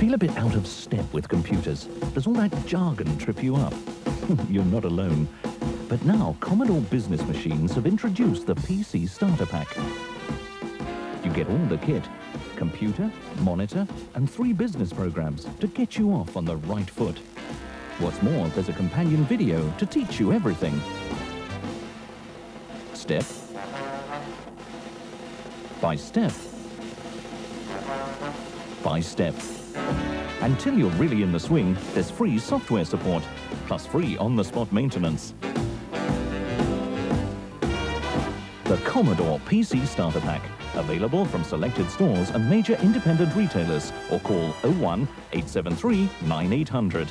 Feel a bit out of step with computers? Does all that jargon trip you up? You're not alone. But now Commodore business machines have introduced the PC Starter Pack. You get all the kit, computer, monitor, and three business programs to get you off on the right foot. What's more, there's a companion video to teach you everything. Step by step by step. Until you're really in the swing, there's free software support, plus free on-the-spot maintenance. The Commodore PC Starter Pack, available from selected stores and major independent retailers, or call 01 873 9800.